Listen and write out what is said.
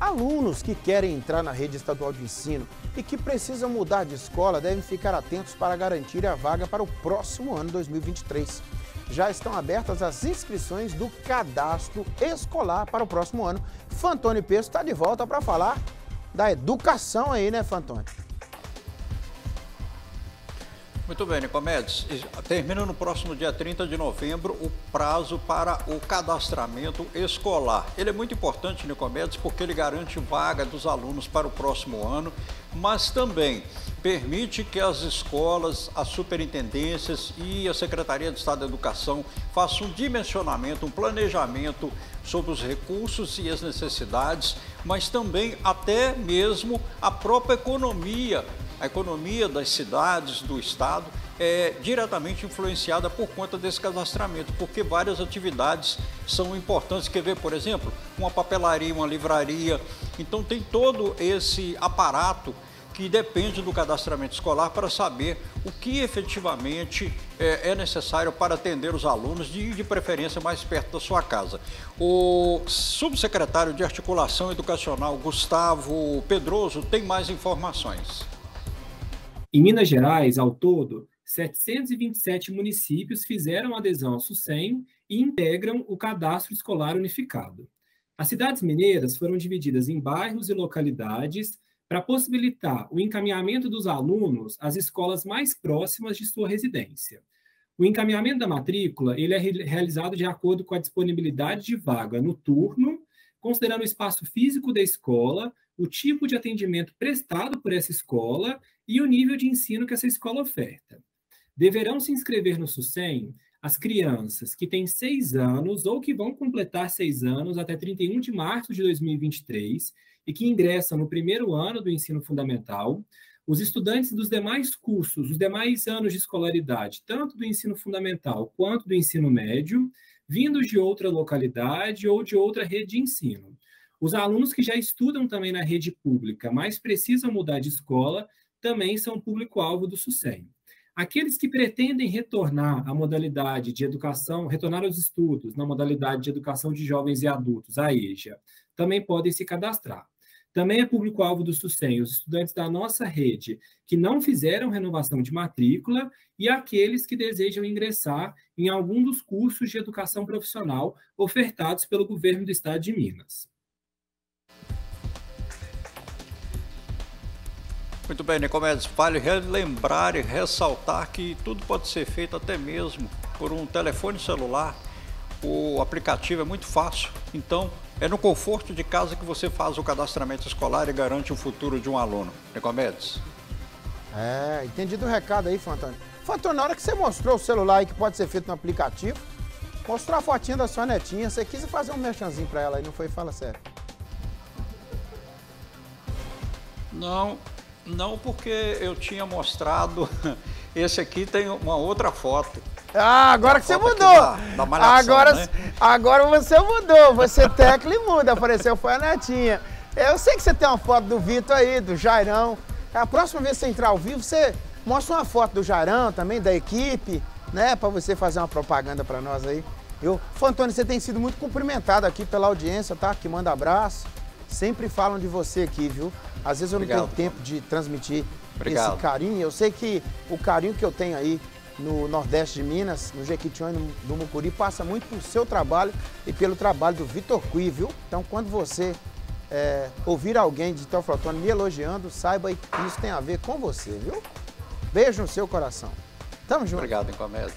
Alunos que querem entrar na rede estadual de ensino e que precisam mudar de escola devem ficar atentos para garantir a vaga para o próximo ano 2023. Já estão abertas as inscrições do cadastro escolar para o próximo ano. Fantoni Peço está de volta para falar da educação aí, né, Fantoni? Muito bem, Nicomedes. Termina no próximo dia 30 de novembro o prazo para o cadastramento escolar. Ele é muito importante, Nicomedes, porque ele garante vaga dos alunos para o próximo ano, mas também permite que as escolas, as superintendências e a Secretaria de Estado da Educação façam um dimensionamento, um planejamento sobre os recursos e as necessidades, mas também até mesmo a própria economia a economia das cidades, do estado, é diretamente influenciada por conta desse cadastramento, porque várias atividades são importantes. Quer ver, por exemplo, uma papelaria, uma livraria. Então tem todo esse aparato que depende do cadastramento escolar para saber o que efetivamente é, é necessário para atender os alunos, de, de preferência mais perto da sua casa. O subsecretário de Articulação Educacional, Gustavo Pedroso, tem mais informações. Em Minas Gerais, ao todo, 727 municípios fizeram adesão ao SUSEM e integram o Cadastro Escolar Unificado. As cidades mineiras foram divididas em bairros e localidades para possibilitar o encaminhamento dos alunos às escolas mais próximas de sua residência. O encaminhamento da matrícula ele é realizado de acordo com a disponibilidade de vaga no turno, considerando o espaço físico da escola, o tipo de atendimento prestado por essa escola e o nível de ensino que essa escola oferta. Deverão se inscrever no SUSEM as crianças que têm seis anos ou que vão completar seis anos até 31 de março de 2023 e que ingressam no primeiro ano do ensino fundamental, os estudantes dos demais cursos, os demais anos de escolaridade, tanto do ensino fundamental quanto do ensino médio, vindos de outra localidade ou de outra rede de ensino. Os alunos que já estudam também na rede pública, mas precisam mudar de escola, também são público-alvo do SUSEM. Aqueles que pretendem retornar à modalidade de educação, retornar aos estudos na modalidade de educação de jovens e adultos, a EJA, também podem se cadastrar. Também é público-alvo do SUSEM os estudantes da nossa rede que não fizeram renovação de matrícula e aqueles que desejam ingressar em algum dos cursos de educação profissional ofertados pelo governo do estado de Minas. Muito bem, Nicomedes, vale relembrar e ressaltar que tudo pode ser feito até mesmo por um telefone celular. O aplicativo é muito fácil, então é no conforto de casa que você faz o cadastramento escolar e garante o futuro de um aluno. Nicomedes. É, entendido o recado aí, Fantônio. Fantônio, na hora que você mostrou o celular aí que pode ser feito no aplicativo, mostrou a fotinha da sua netinha, você quis fazer um merchanzinho para ela aí, não foi? Fala sério. Não, não, porque eu tinha mostrado. Esse aqui tem uma outra foto. Ah, agora que você mudou. Da, da malhação, agora, né? agora você mudou. Você tecla e muda. Apareceu foi a netinha. Eu sei que você tem uma foto do Vitor aí, do Jairão. A próxima vez que você entrar ao vivo, você mostra uma foto do Jairão também, da equipe, né? Para você fazer uma propaganda para nós aí. Eu, Fantônio, você tem sido muito cumprimentado aqui pela audiência, tá? Que manda abraço. Sempre falam de você aqui, viu? Às vezes eu não Obrigado. tenho tempo de transmitir Obrigado. esse carinho. Eu sei que o carinho que eu tenho aí no Nordeste de Minas, no Jequitinhonha, no, Mucuri, passa muito pelo seu trabalho e pelo trabalho do Vitor Cui, viu? Então, quando você é, ouvir alguém de Teoflotone me elogiando, saiba que isso tem a ver com você, viu? Beijo no seu coração. Tamo junto. Obrigado, Incomedes.